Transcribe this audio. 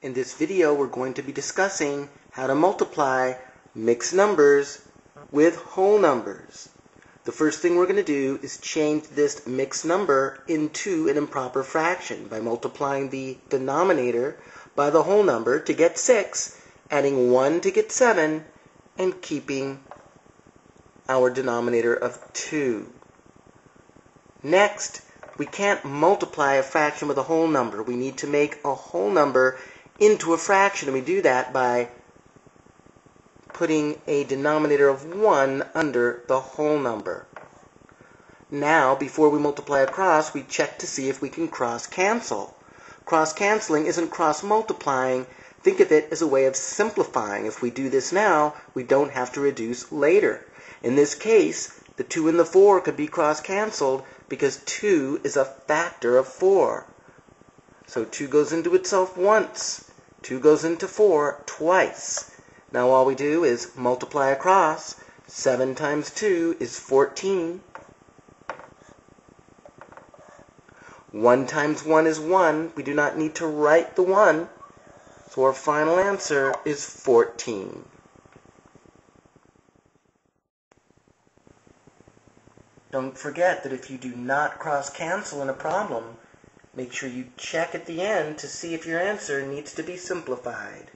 In this video, we're going to be discussing how to multiply mixed numbers with whole numbers. The first thing we're going to do is change this mixed number into an improper fraction by multiplying the denominator by the whole number to get 6, adding 1 to get 7, and keeping our denominator of 2. Next, we can't multiply a fraction with a whole number. We need to make a whole number into a fraction, and we do that by putting a denominator of 1 under the whole number. Now, before we multiply across, we check to see if we can cross-cancel. Cross-canceling isn't cross-multiplying. Think of it as a way of simplifying. If we do this now, we don't have to reduce later. In this case, the 2 and the 4 could be cross-canceled because 2 is a factor of 4. So 2 goes into itself once. 2 goes into 4 twice. Now all we do is multiply across. 7 times 2 is 14. 1 times 1 is 1. We do not need to write the 1. So our final answer is 14. Don't forget that if you do not cross cancel in a problem, Make sure you check at the end to see if your answer needs to be simplified.